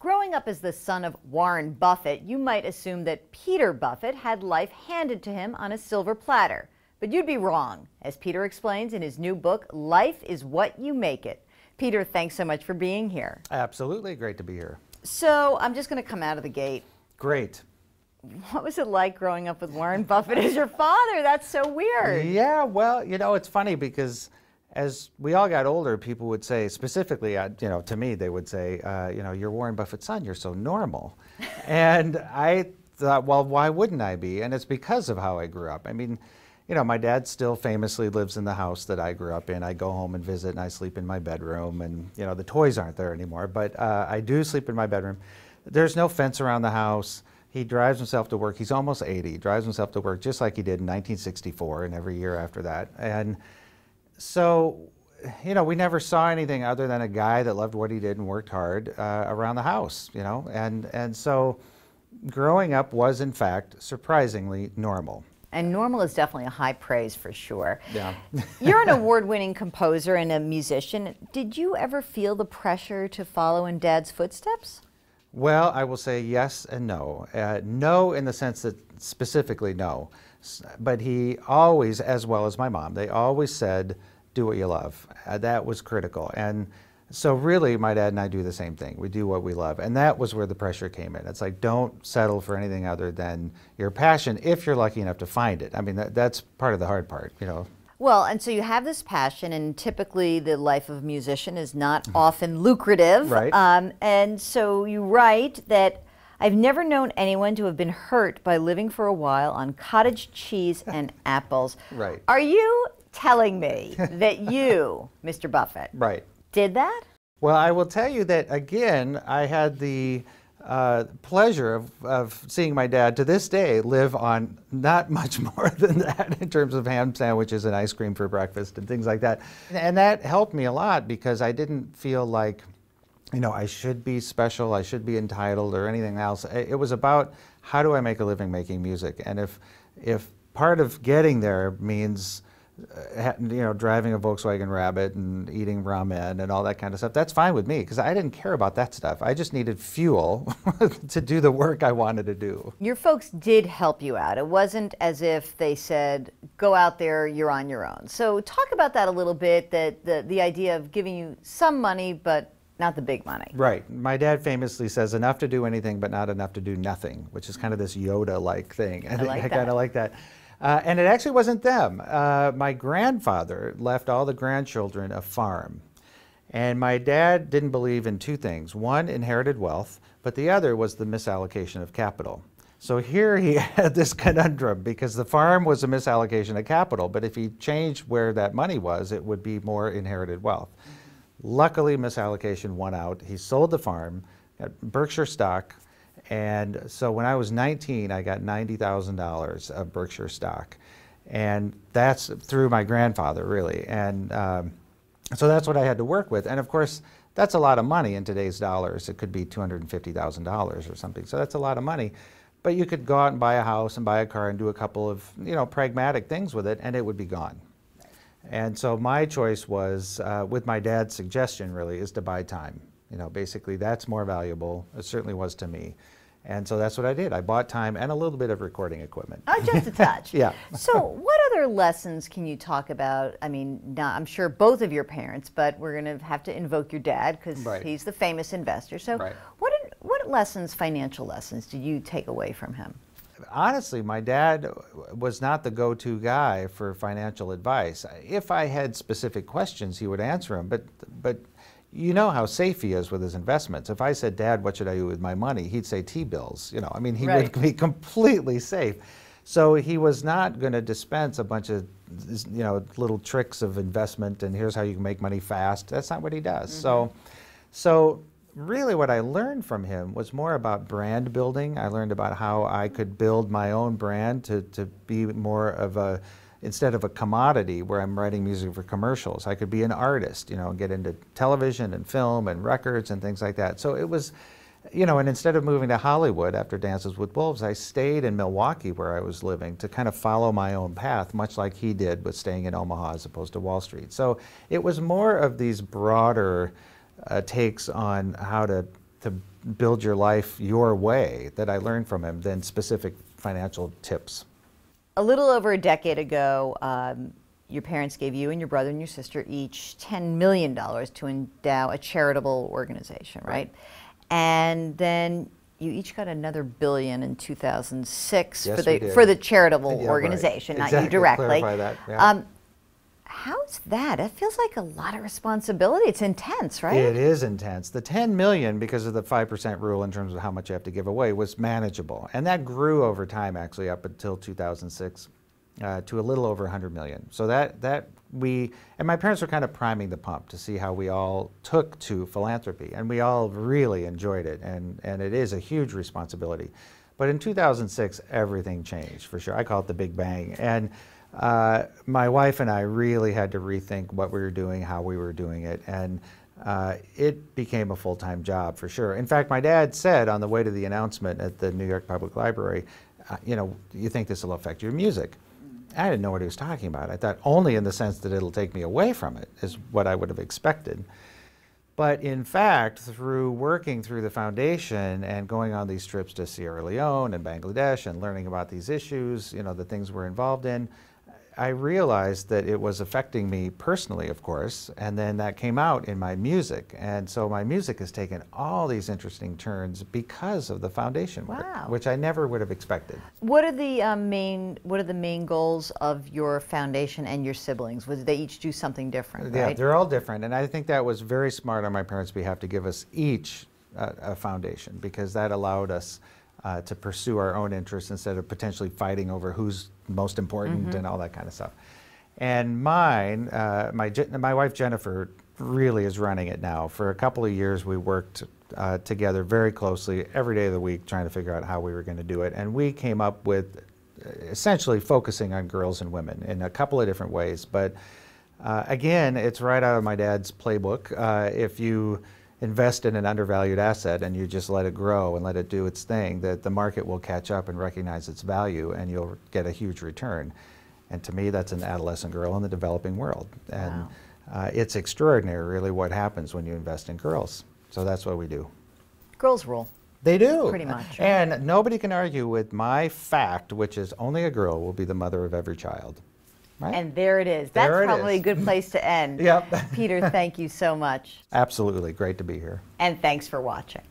Growing up as the son of Warren Buffett, you might assume that Peter Buffett had life handed to him on a silver platter. But you'd be wrong, as Peter explains in his new book, Life is What You Make It. Peter, thanks so much for being here. Absolutely great to be here. So I'm just going to come out of the gate. Great. What was it like growing up with Warren Buffett as your father? That's so weird. Yeah, well, you know, it's funny because as we all got older, people would say, specifically, uh, you know, to me, they would say, uh, you know, you're Warren Buffett's son, you're so normal. and I thought, well, why wouldn't I be? And it's because of how I grew up. I mean, you know, my dad still famously lives in the house that I grew up in. I go home and visit and I sleep in my bedroom and, you know, the toys aren't there anymore, but uh, I do sleep in my bedroom. There's no fence around the house. He drives himself to work. He's almost 80. He drives himself to work just like he did in 1964 and every year after that. And so, you know, we never saw anything other than a guy that loved what he did and worked hard uh, around the house, you know, and, and so growing up was, in fact, surprisingly normal. And normal is definitely a high praise for sure. Yeah. You're an award winning composer and a musician. Did you ever feel the pressure to follow in dad's footsteps? Well, I will say yes and no. Uh, no, in the sense that specifically no. But he always, as well as my mom, they always said, do what you love. Uh, that was critical. And so really, my dad and I do the same thing. We do what we love. And that was where the pressure came in. It's like, don't settle for anything other than your passion if you're lucky enough to find it. I mean, that, that's part of the hard part, you know. Well, and so you have this passion, and typically the life of a musician is not often lucrative. Right. Um, and so you write that I've never known anyone to have been hurt by living for a while on cottage cheese and apples. Right. Are you telling me that you, Mr. Buffett, right. did that? Well, I will tell you that again, I had the uh, pleasure of, of seeing my dad to this day live on not much more than that in terms of ham sandwiches and ice cream for breakfast and things like that. And that helped me a lot because I didn't feel like, you know, I should be special, I should be entitled or anything else. It was about how do I make a living making music? And if, if part of getting there means uh, you know, driving a Volkswagen Rabbit and eating ramen and all that kind of stuff, that's fine with me because I didn't care about that stuff. I just needed fuel to do the work I wanted to do. Your folks did help you out. It wasn't as if they said, go out there, you're on your own. So talk about that a little bit, that the, the idea of giving you some money, but not the big money. Right. My dad famously says enough to do anything, but not enough to do nothing, which is kind of this Yoda-like thing. I, like I kind of like that. Uh, and it actually wasn't them. Uh, my grandfather left all the grandchildren a farm. And my dad didn't believe in two things. One, inherited wealth, but the other was the misallocation of capital. So here he had this conundrum because the farm was a misallocation of capital, but if he changed where that money was, it would be more inherited wealth. Luckily, misallocation won out. He sold the farm, got Berkshire stock, and so when I was 19, I got $90,000 of Berkshire stock. And that's through my grandfather, really. And um, so that's what I had to work with. And of course, that's a lot of money in today's dollars. It could be $250,000 or something. So that's a lot of money. But you could go out and buy a house and buy a car and do a couple of, you know, pragmatic things with it, and it would be gone. And so my choice was, uh, with my dad's suggestion, really, is to buy time. You know, basically that's more valuable. It certainly was to me. And so that's what I did. I bought time and a little bit of recording equipment. Oh, just a touch. yeah. so, what other lessons can you talk about? I mean, not, I'm sure both of your parents, but we're going to have to invoke your dad because right. he's the famous investor. So, right. what did, what lessons, financial lessons, did you take away from him? Honestly, my dad was not the go-to guy for financial advice. If I had specific questions, he would answer them. But but you know how safe he is with his investments. If I said, Dad, what should I do with my money? He'd say T-bills. You know, I mean, he right. would be completely safe. So he was not going to dispense a bunch of, you know, little tricks of investment and here's how you can make money fast. That's not what he does. Mm -hmm. So, so really what I learned from him was more about brand building. I learned about how I could build my own brand to, to be more of a, instead of a commodity where I'm writing music for commercials. I could be an artist, you know, get into television and film and records and things like that. So it was, you know, and instead of moving to Hollywood after Dances with Wolves, I stayed in Milwaukee where I was living to kind of follow my own path, much like he did with staying in Omaha as opposed to Wall Street. So it was more of these broader uh, takes on how to to build your life your way that I learned from him than specific financial tips. A little over a decade ago, um, your parents gave you and your brother and your sister each $10 million to endow a charitable organization, right? Right. And then you each got another billion in 2006 Yes, for the for the charitable Yeah, right. organization, not you directly. Clarify that, yeah. Um, how's that? It feels like a lot of responsibility. It's intense, right? It is intense. The 10 million, because of the 5% rule in terms of how much you have to give away, was manageable. And that grew over time, actually, up until 2006 uh, to a little over 100 million. So that, that we, and my parents were kind of priming the pump to see how we all took to philanthropy. And we all really enjoyed it. And, and it is a huge responsibility. But in 2006, everything changed for sure. I call it the Big Bang. And uh, my wife and I really had to rethink what we were doing, how we were doing it, and uh, it became a full-time job for sure. In fact, my dad said on the way to the announcement at the New York Public Library, uh, you know, you think this will affect your music? I didn't know what he was talking about. I thought only in the sense that it'll take me away from it is what I would have expected. But in fact, through working through the foundation and going on these trips to Sierra Leone and Bangladesh and learning about these issues, you know, the things we're involved in, I realized that it was affecting me personally, of course, and then that came out in my music. And so my music has taken all these interesting turns because of the foundation work, Wow. which I never would have expected. What are the um, main What are the main goals of your foundation and your siblings? Was they each do something different, Yeah, right? they're all different, and I think that was very smart on my parents' behalf to give us each a, a foundation because that allowed us uh, to pursue our own interests instead of potentially fighting over who's most important and all that kind of stuff. And mine, uh, my my wife Jennifer, really is running it now. For a couple of years, we worked uh, together very closely every day of the week, trying to figure out how we were going to do it, and we came up with essentially focusing on girls and women in a couple of different ways, but. Uh, again, it's right out of my dad's playbook. Uh, if you invest in an undervalued asset and you just let it grow and let it do its thing, that the market will catch up and recognize its value and you'll get a huge return. And to me, that's an adolescent girl in the developing world. And Wow. uh, it's extraordinary, really, what happens when you invest in girls. So that's what we do. Girls rule. They do. Pretty much. And nobody can argue with my fact, which is only a girl will be the mother of every child. Right? And there it is. That's There probably is. a good place to end. Yep. Peter, thank you so much. Absolutely. Great to be here. And thanks for watching.